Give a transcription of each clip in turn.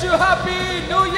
wish you happy New Year.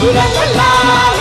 la la la